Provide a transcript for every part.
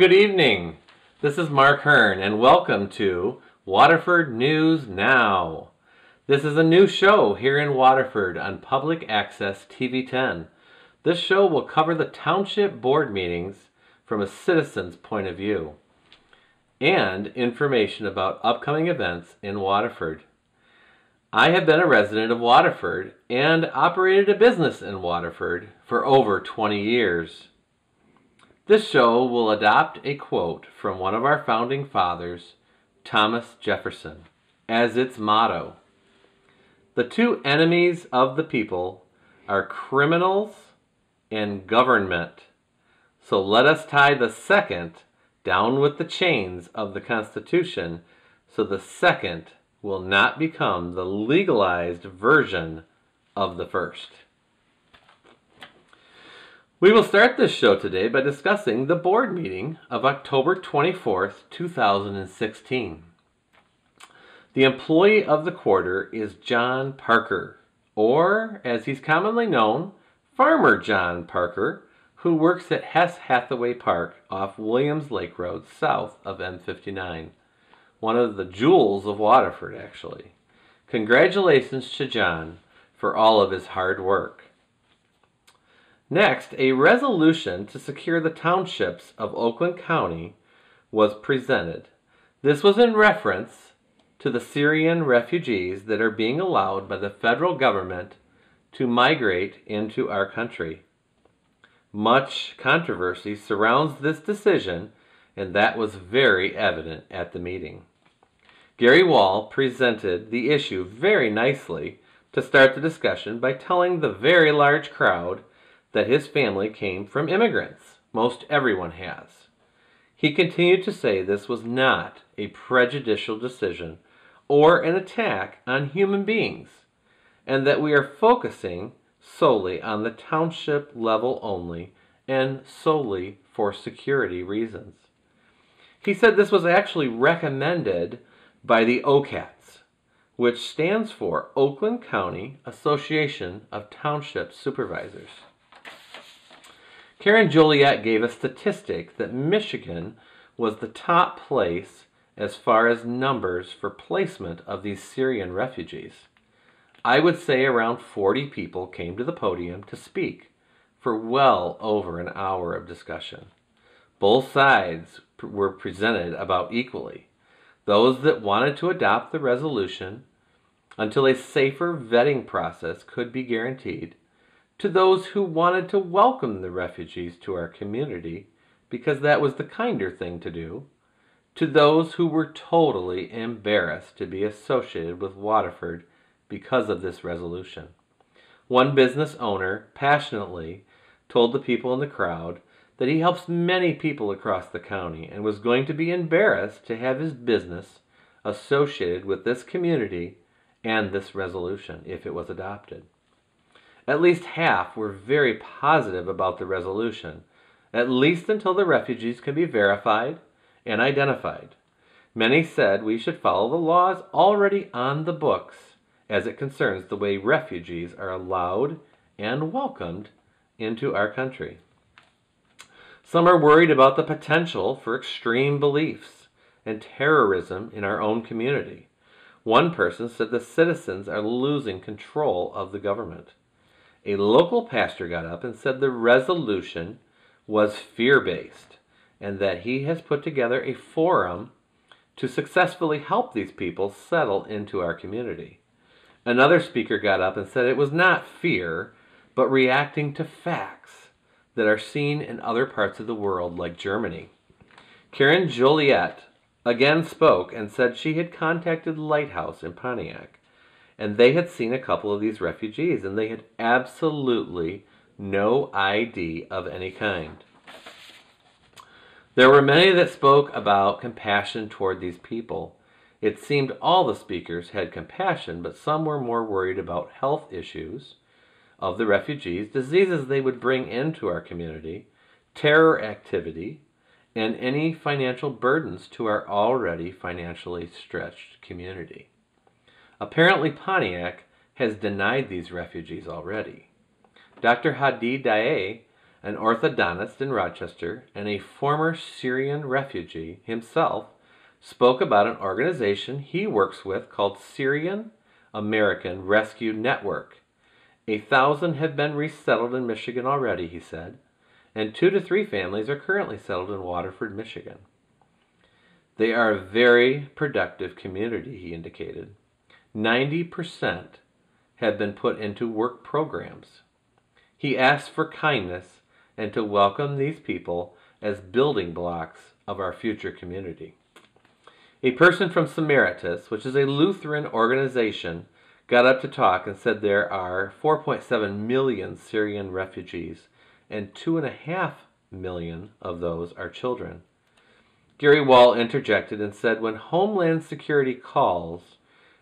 Good evening. This is Mark Hearn, and welcome to Waterford News Now. This is a new show here in Waterford on Public Access TV 10. This show will cover the township board meetings from a citizen's point of view and information about upcoming events in Waterford. I have been a resident of Waterford and operated a business in Waterford for over 20 years. This show will adopt a quote from one of our founding fathers, Thomas Jefferson, as its motto. The two enemies of the people are criminals and government. So let us tie the second down with the chains of the Constitution so the second will not become the legalized version of the first. We will start this show today by discussing the board meeting of October 24th, 2016. The employee of the quarter is John Parker, or as he's commonly known, Farmer John Parker, who works at Hess Hathaway Park off Williams Lake Road south of M59 one of the jewels of Waterford, actually. Congratulations to John for all of his hard work. Next, a resolution to secure the townships of Oakland County was presented. This was in reference to the Syrian refugees that are being allowed by the federal government to migrate into our country. Much controversy surrounds this decision, and that was very evident at the meeting. Gary Wall presented the issue very nicely to start the discussion by telling the very large crowd that his family came from immigrants. Most everyone has. He continued to say this was not a prejudicial decision or an attack on human beings, and that we are focusing solely on the township level only and solely for security reasons. He said this was actually recommended by the OCATS, which stands for Oakland County Association of Township Supervisors. Karen Joliat gave a statistic that Michigan was the top place as far as numbers for placement of these Syrian refugees. I would say around 40 people came to the podium to speak for well over an hour of discussion. Both sides were presented about equally those that wanted to adopt the resolution until a safer vetting process could be guaranteed, to those who wanted to welcome the refugees to our community because that was the kinder thing to do, to those who were totally embarrassed to be associated with Waterford because of this resolution. One business owner passionately told the people in the crowd that he helps many people across the county and was going to be embarrassed to have his business associated with this community and this resolution if it was adopted. At least half were very positive about the resolution, at least until the refugees can be verified and identified. Many said we should follow the laws already on the books as it concerns the way refugees are allowed and welcomed into our country. Some are worried about the potential for extreme beliefs and terrorism in our own community. One person said the citizens are losing control of the government. A local pastor got up and said the resolution was fear based and that he has put together a forum to successfully help these people settle into our community. Another speaker got up and said it was not fear, but reacting to facts that are seen in other parts of the world, like Germany. Karen Joliat again spoke and said she had contacted Lighthouse in Pontiac, and they had seen a couple of these refugees, and they had absolutely no ID of any kind. There were many that spoke about compassion toward these people. It seemed all the speakers had compassion, but some were more worried about health issues of the refugees, diseases they would bring into our community, terror activity, and any financial burdens to our already financially stretched community. Apparently, Pontiac has denied these refugees already. Dr. Hadi Dae an orthodontist in Rochester and a former Syrian refugee himself, spoke about an organization he works with called Syrian American Rescue Network. A thousand have been resettled in Michigan already, he said, and two to three families are currently settled in Waterford, Michigan. They are a very productive community, he indicated. 90% have been put into work programs. He asked for kindness and to welcome these people as building blocks of our future community. A person from Samaritas, which is a Lutheran organization, got up to talk and said there are 4.7 million Syrian refugees, and 2.5 million of those are children. Gary Wall interjected and said when Homeland Security calls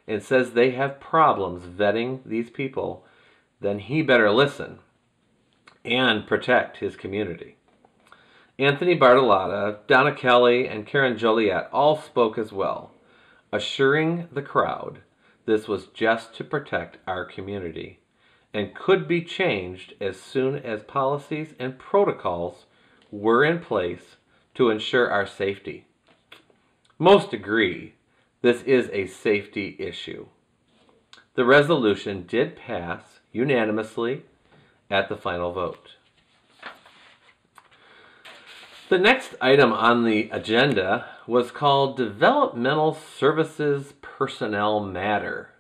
and says they have problems vetting these people, then he better listen and protect his community. Anthony Bartolotta, Donna Kelly, and Karen Joliat all spoke as well, assuring the crowd this was just to protect our community and could be changed as soon as policies and protocols were in place to ensure our safety. Most agree this is a safety issue. The resolution did pass unanimously at the final vote. The next item on the agenda was called Developmental Services Personnel Matter.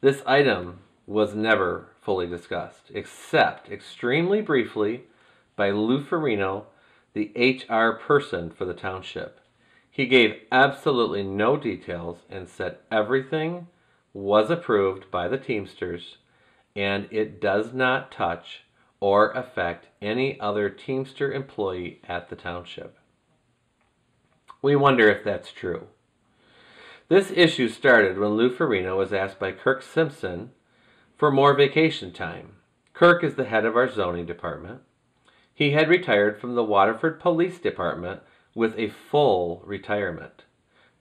This item was never fully discussed, except extremely briefly by Lou Ferrino, the HR person for the township. He gave absolutely no details and said everything was approved by the Teamsters and it does not touch or affect any other Teamster employee at the township. We wonder if that's true. This issue started when Lou Ferrino was asked by Kirk Simpson for more vacation time. Kirk is the head of our zoning department. He had retired from the Waterford Police Department with a full retirement.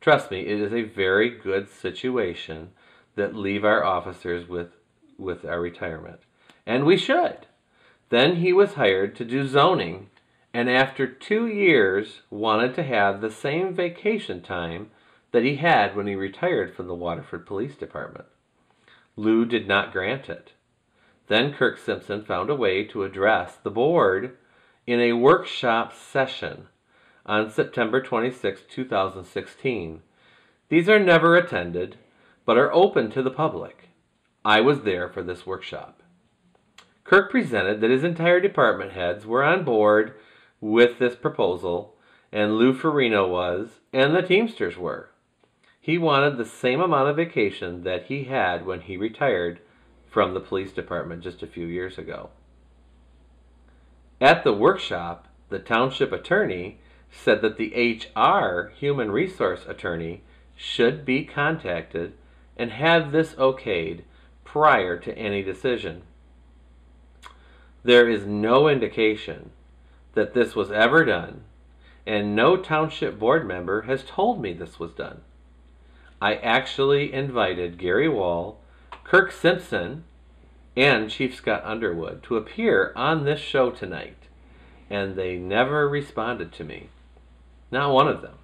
Trust me, it is a very good situation that leave our officers with, with our retirement. And we should. Then he was hired to do zoning, and after two years wanted to have the same vacation time that he had when he retired from the Waterford Police Department. Lou did not grant it. Then Kirk Simpson found a way to address the board in a workshop session on September 26, 2016. These are never attended, but are open to the public. I was there for this workshop. Kirk presented that his entire department heads were on board with this proposal, and Lou Ferrino was, and the Teamsters were. He wanted the same amount of vacation that he had when he retired from the police department just a few years ago. At the workshop, the township attorney said that the HR, human resource attorney, should be contacted and have this okayed prior to any decision. There is no indication that this was ever done, and no township board member has told me this was done. I actually invited Gary Wall, Kirk Simpson, and Chief Scott Underwood to appear on this show tonight, and they never responded to me. Not one of them.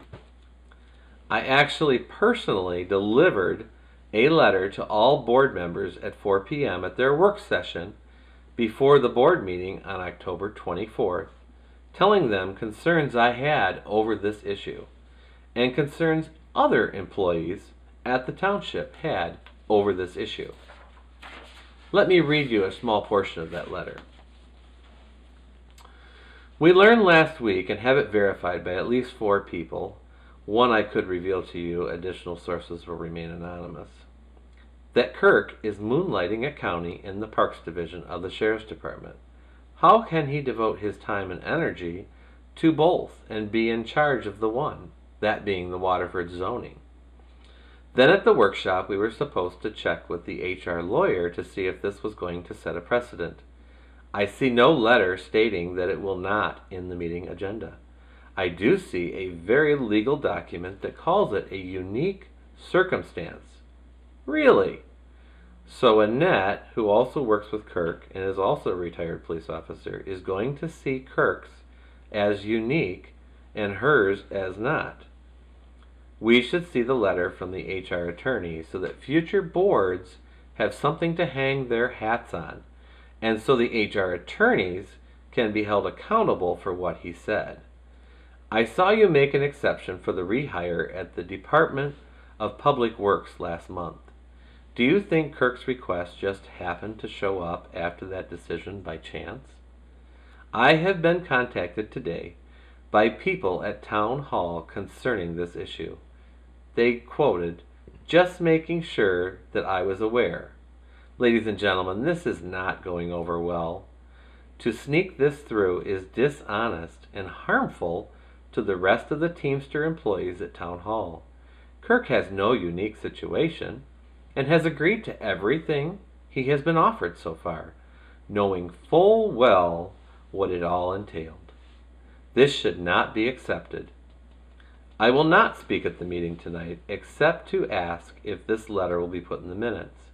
I actually personally delivered a letter to all board members at 4 p.m. at their work session before the board meeting on October 24th, telling them concerns I had over this issue and concerns other employees at the township had over this issue. Let me read you a small portion of that letter. We learned last week and have it verified by at least four people. One I could reveal to you, additional sources will remain anonymous that Kirk is moonlighting a county in the Parks Division of the Sheriff's Department. How can he devote his time and energy to both and be in charge of the one, that being the Waterford zoning? Then at the workshop, we were supposed to check with the HR lawyer to see if this was going to set a precedent. I see no letter stating that it will not in the meeting agenda. I do see a very legal document that calls it a unique circumstance Really? So Annette, who also works with Kirk and is also a retired police officer, is going to see Kirk's as unique and hers as not. We should see the letter from the HR attorney so that future boards have something to hang their hats on, and so the HR attorneys can be held accountable for what he said. I saw you make an exception for the rehire at the Department of Public Works last month. Do you think Kirk's request just happened to show up after that decision by chance? I have been contacted today by people at Town Hall concerning this issue. They quoted, just making sure that I was aware. Ladies and gentlemen, this is not going over well. To sneak this through is dishonest and harmful to the rest of the Teamster employees at Town Hall. Kirk has no unique situation and has agreed to everything he has been offered so far, knowing full well what it all entailed. This should not be accepted. I will not speak at the meeting tonight except to ask if this letter will be put in the minutes.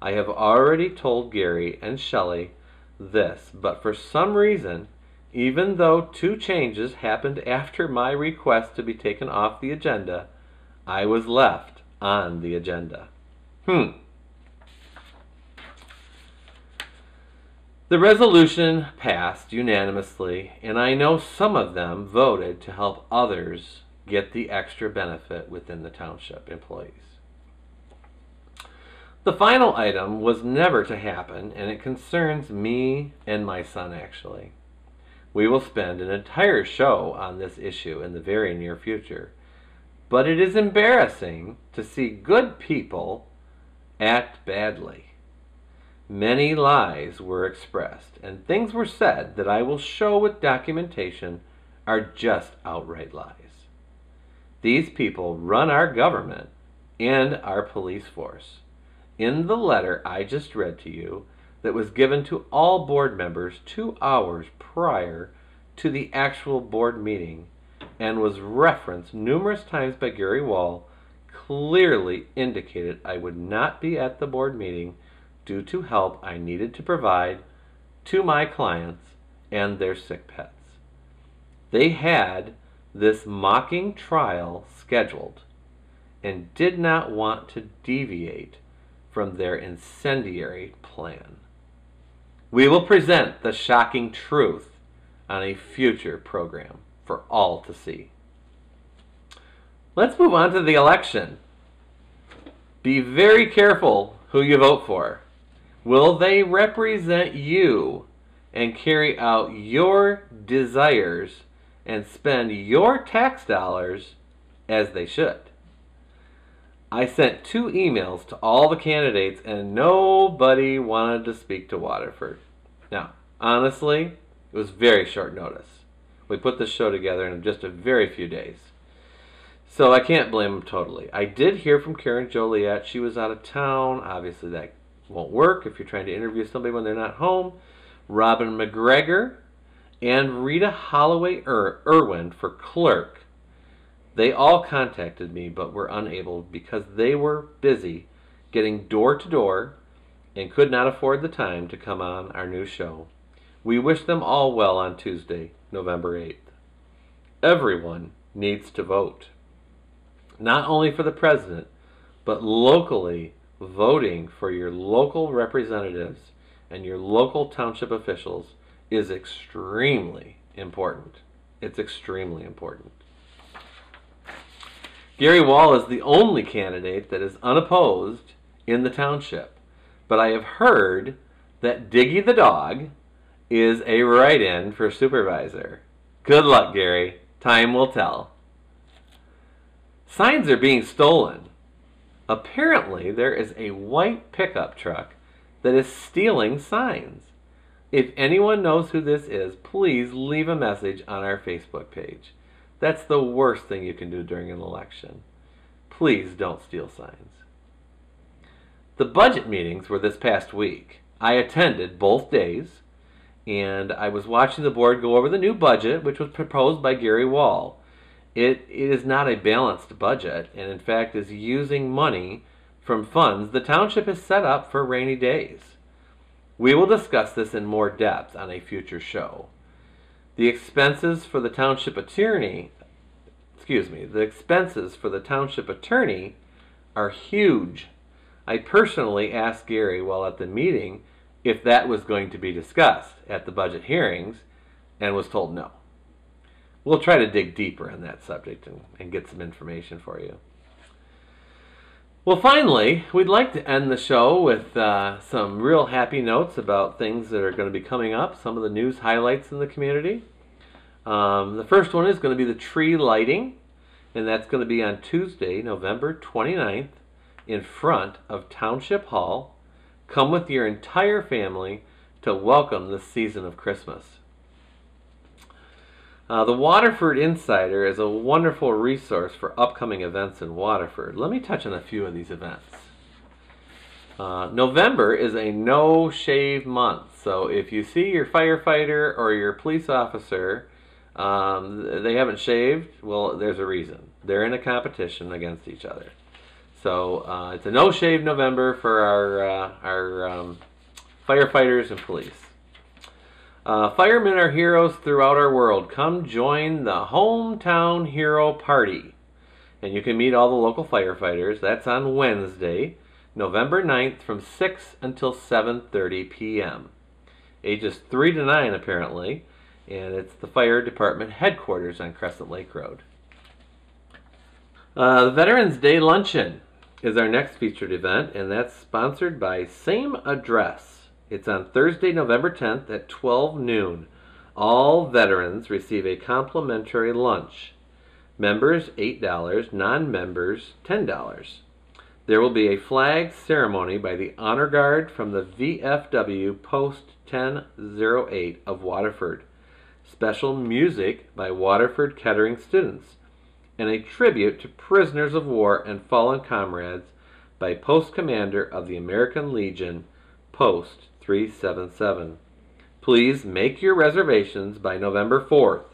I have already told Gary and Shelley this, but for some reason, even though two changes happened after my request to be taken off the agenda, I was left on the agenda. Hmm. The resolution passed unanimously, and I know some of them voted to help others get the extra benefit within the township employees. The final item was never to happen, and it concerns me and my son actually. We will spend an entire show on this issue in the very near future. But it is embarrassing to see good people act badly. Many lies were expressed, and things were said that I will show with documentation are just outright lies. These people run our government and our police force. In the letter I just read to you, that was given to all board members two hours prior to the actual board meeting and was referenced numerous times by Gary Wall clearly indicated I would not be at the board meeting due to help I needed to provide to my clients and their sick pets. They had this mocking trial scheduled and did not want to deviate from their incendiary plan. We will present the shocking truth on a future program for all to see. Let's move on to the election. Be very careful who you vote for. Will they represent you and carry out your desires and spend your tax dollars as they should? I sent two emails to all the candidates and nobody wanted to speak to Waterford. Now, honestly, it was very short notice. We put this show together in just a very few days. So I can't blame him totally. I did hear from Karen Joliat. She was out of town. Obviously, that won't work if you're trying to interview somebody when they're not home. Robin McGregor and Rita Holloway Ir- Irwin for clerk. They all contacted me but were unable because they were busy getting door to door and could not afford the time to come on our new show. We wish them all well on Tuesday, November 8th. Everyone needs to vote not only for the president, but locally voting for your local representatives and your local township officials is extremely important. It's extremely important. Gary Wall is the only candidate that is unopposed in the township, but I have heard that Diggy the dog is a write in for supervisor. Good luck, Gary. Time will tell. Signs are being stolen. Apparently, there is a white pickup truck that is stealing signs. If anyone knows who this is, please leave a message on our Facebook page. That's the worst thing you can do during an election. Please don't steal signs. The budget meetings were this past week. I attended both days, and I was watching the board go over the new budget, which was proposed by Gary Wall. It, it is not a balanced budget, and in fact is using money from funds the township has set up for rainy days. We will discuss this in more depth on a future show. The expenses for the township attorney, excuse me, the expenses for the township attorney are huge. I personally asked Gary while at the meeting if that was going to be discussed at the budget hearings and was told no. We'll try to dig deeper on that subject and, and get some information for you. Well, finally, we'd like to end the show with uh, some real happy notes about things that are going to be coming up, some of the news highlights in the community. Um, the first one is going to be the tree lighting, and that's going to be on Tuesday, November 29th, in front of Township Hall. Come with your entire family to welcome the season of Christmas. Uh, the Waterford Insider is a wonderful resource for upcoming events in Waterford. Let me touch on a few of these events. Uh, November is a no shave month, so if you see your firefighter or your police officer, um, they haven't shaved, well, there's a reason. They're in a competition against each other. So uh, it's a no shave November for our, uh, our um, firefighters and police. Uh, firemen are heroes throughout our world. Come join the Hometown Hero Party. And you can meet all the local firefighters. That's on Wednesday, November 9th from 6 until 7.30 p.m. Ages 3 to 9 apparently. And it's the fire department headquarters on Crescent Lake Road. Uh, the Veterans Day Luncheon is our next featured event, and that's sponsored by Same Address. It's on Thursday, November 10th at 12 noon. All veterans receive a complimentary lunch. Members $8, non-members $10. There will be a flag ceremony by the Honor Guard from the VFW Post 1008 of Waterford. Special music by Waterford Kettering students. And a tribute to prisoners of war and fallen comrades by Post Commander of the American Legion, Post 377. Please make your reservations by November 4th.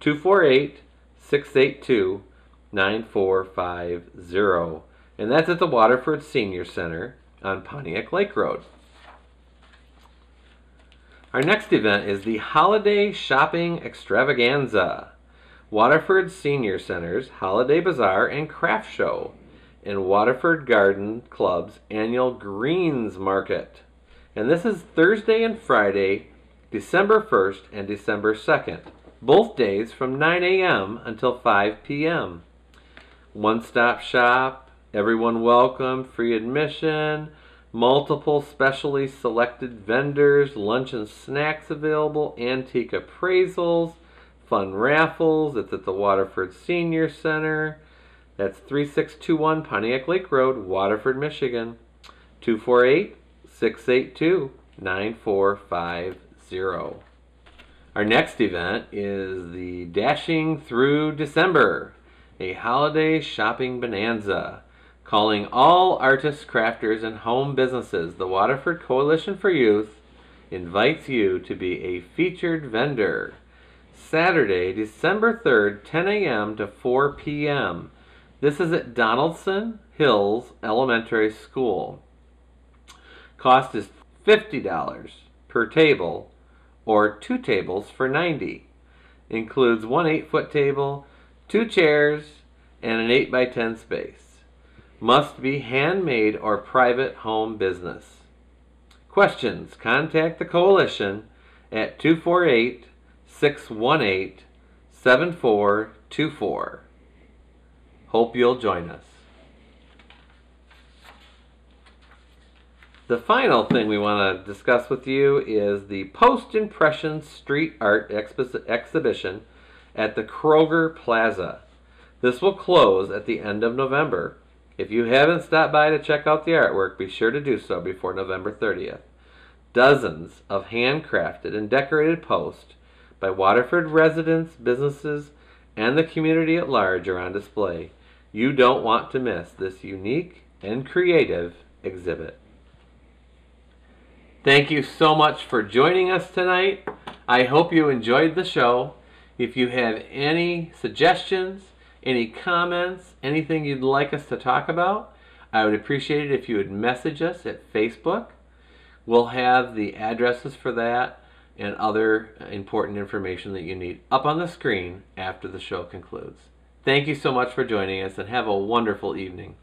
248 682 9450. And that's at the Waterford Senior Center on Pontiac Lake Road. Our next event is the Holiday Shopping Extravaganza. Waterford Senior Center's Holiday Bazaar and Craft Show and Waterford Garden Club's annual Greens Market. And this is Thursday and Friday, December 1st and December 2nd, both days from 9 a.m. until 5 p.m. One stop shop, everyone welcome, free admission, multiple specially selected vendors, lunch and snacks available, antique appraisals, fun raffles. It's at the Waterford Senior Center. That's 3621 Pontiac Lake Road, Waterford, Michigan. 248 682 9450. Our next event is the Dashing Through December, a holiday shopping bonanza. Calling all artists, crafters, and home businesses, the Waterford Coalition for Youth invites you to be a featured vendor. Saturday, December 3rd, 10 a.m. to 4 p.m. This is at Donelson Hills Elementary School. Cost is $50 per table or two tables for 90 Includes one 8-foot table, two chairs, and an 8 by 10 space. Must be handmade or private home business. Questions? Contact the Coalition at 248 618 7424. Hope you'll join us. The final thing we want to discuss with you is the Post Impression Street Art expi Exhibition at the Kroger Plaza. This will close at the end of November. If you haven't stopped by to check out the artwork, be sure to do so before November 30th. Dozens of handcrafted and decorated posts by Waterford residents, businesses, and the community at large are on display. You don't want to miss this unique and creative exhibit. Thank you so much for joining us tonight. I hope you enjoyed the show. If you have any suggestions, any comments, anything you'd like us to talk about, I would appreciate it if you would message us at Facebook. We'll have the addresses for that and other important information that you need up on the screen after the show concludes. Thank you so much for joining us and have a wonderful evening.